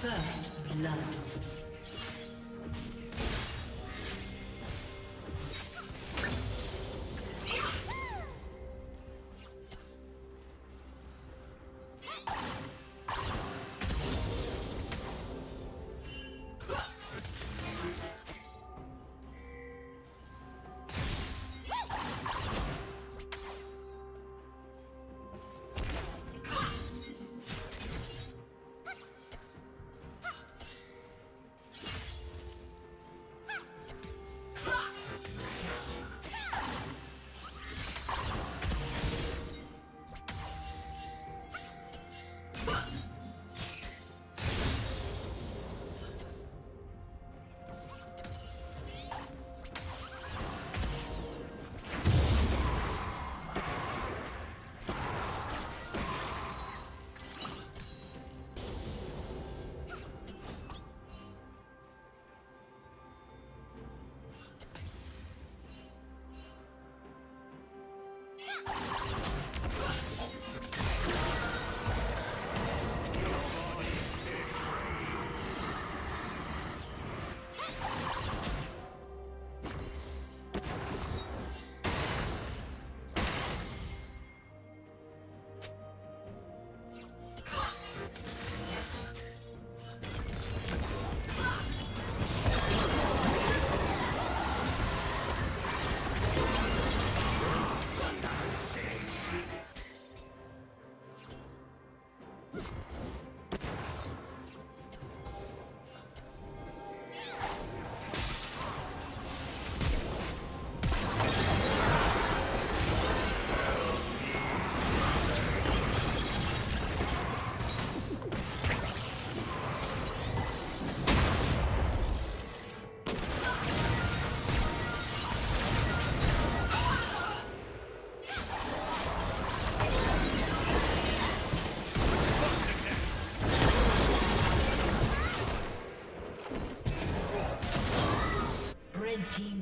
First blood.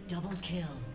Double kill.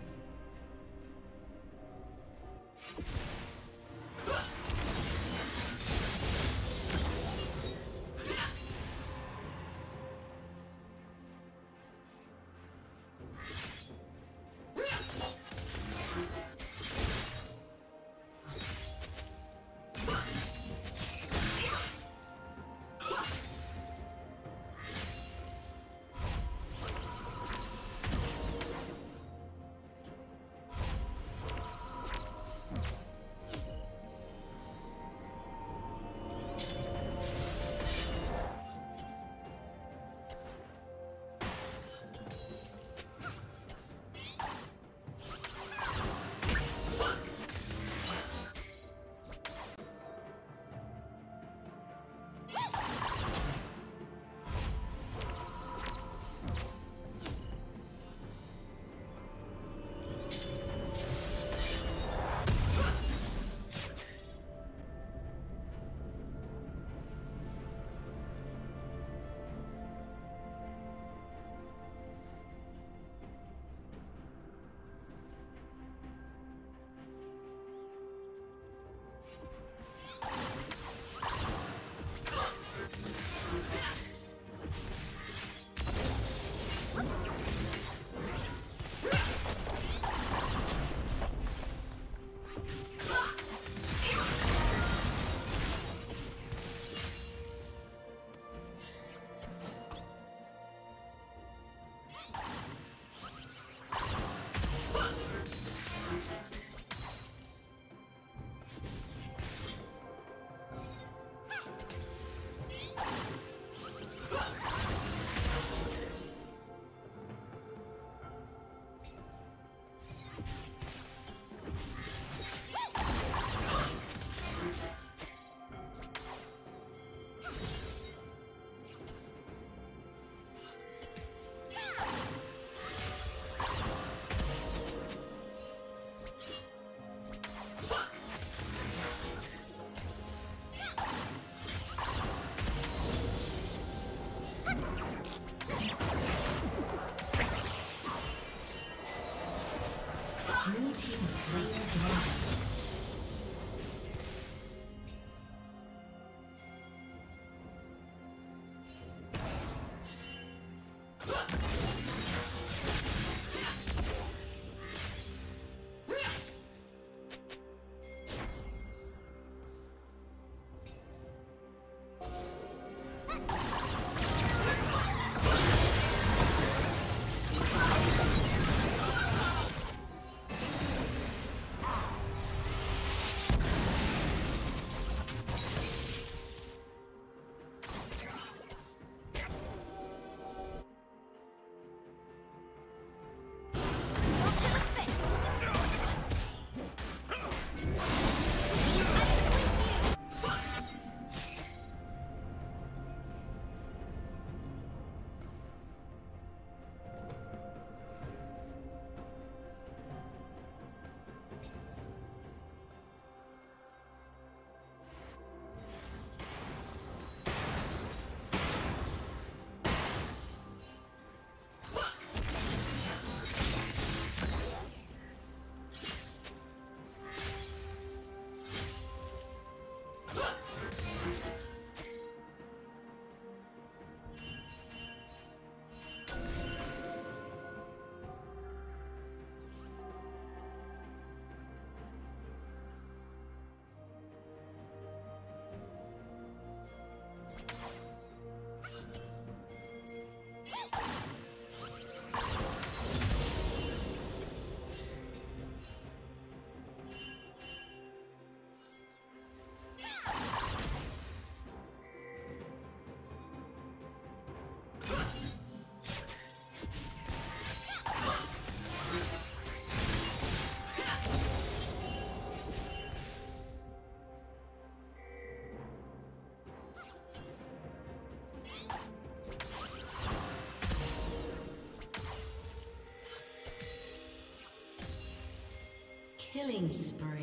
Killing spree.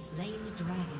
Slain the dragon.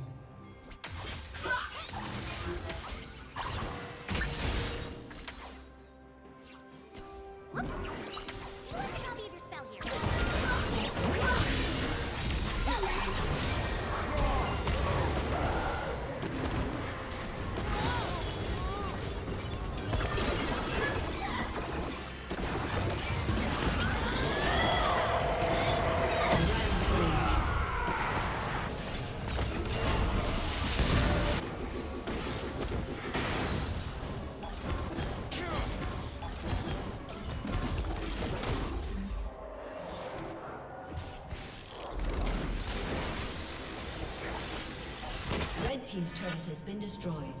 Has been destroyed.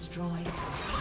Destroyed.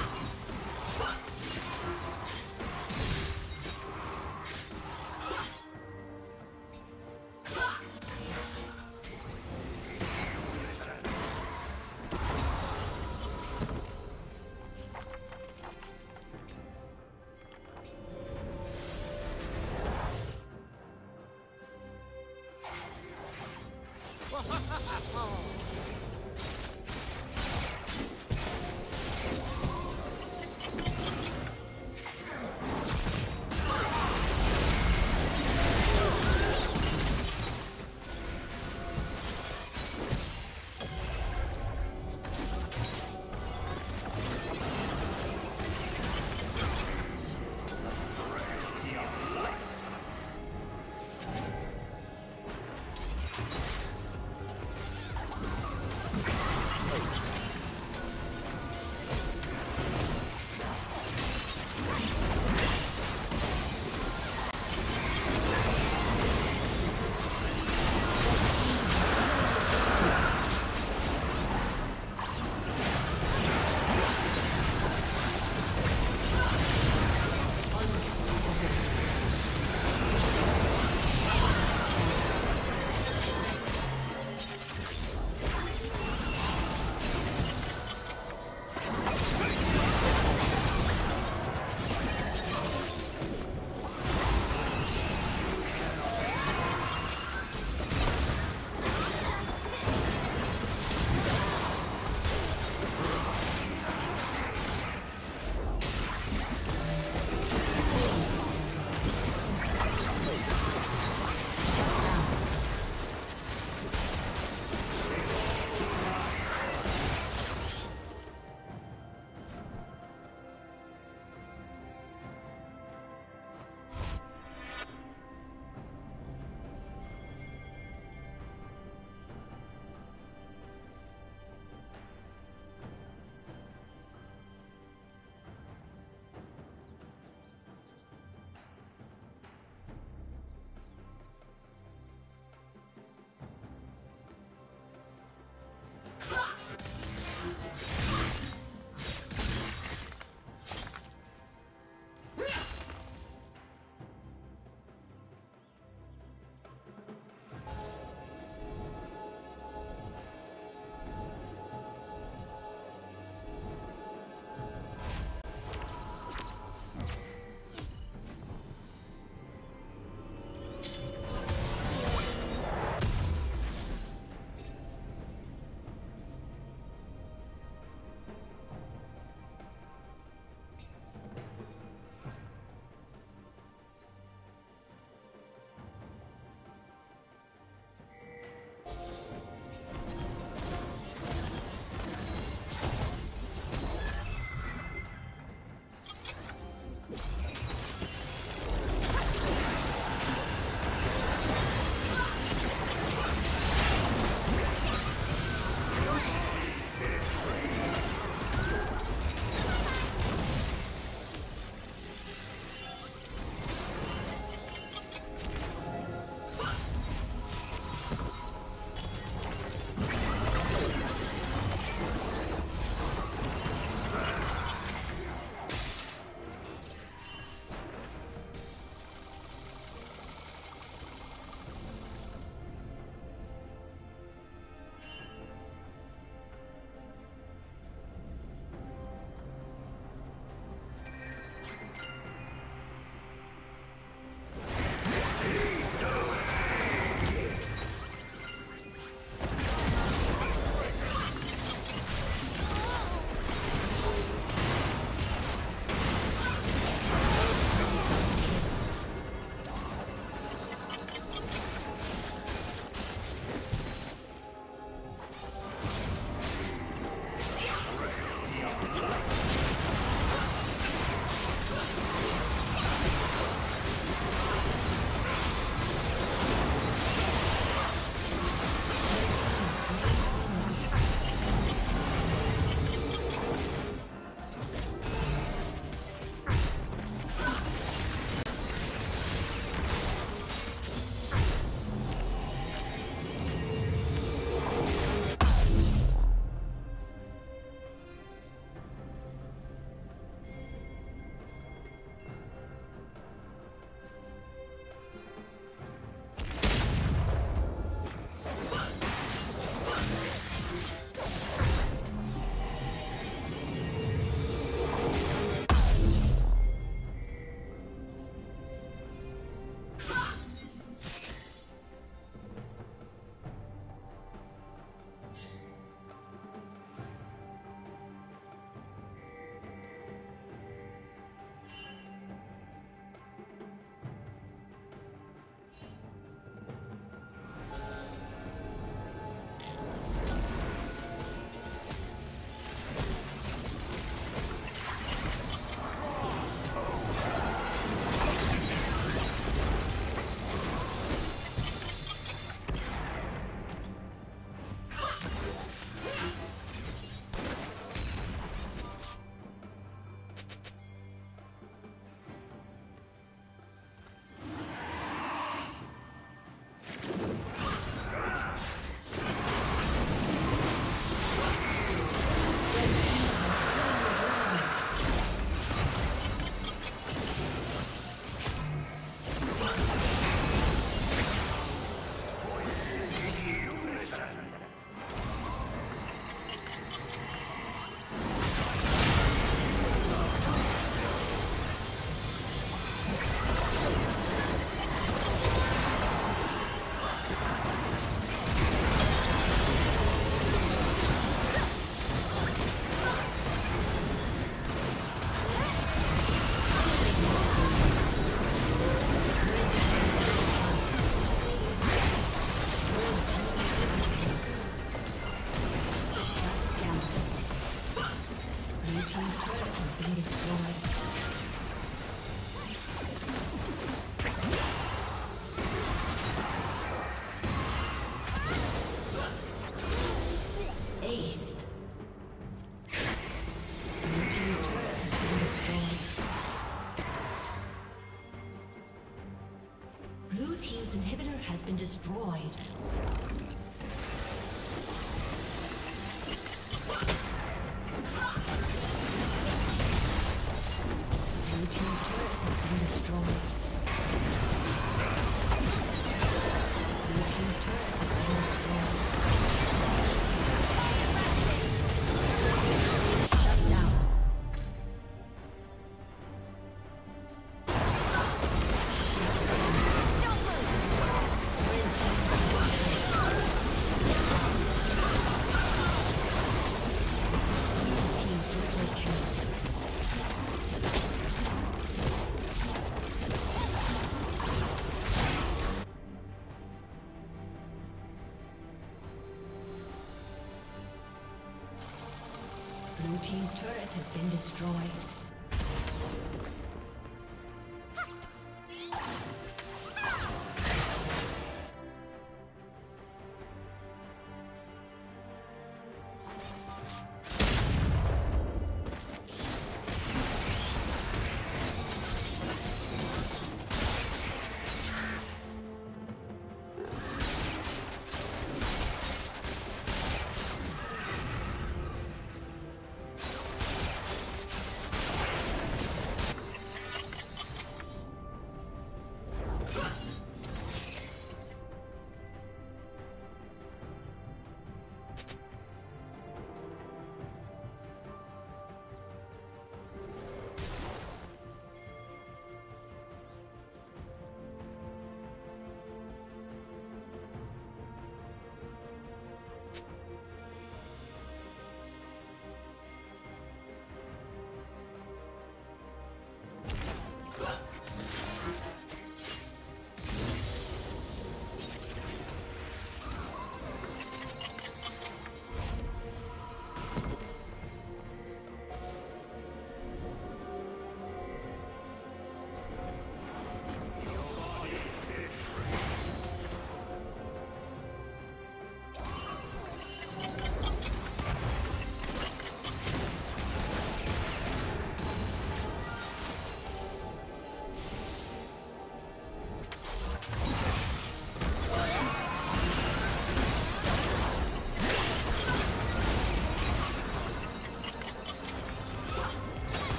Has been destroyed.